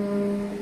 Hum.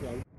小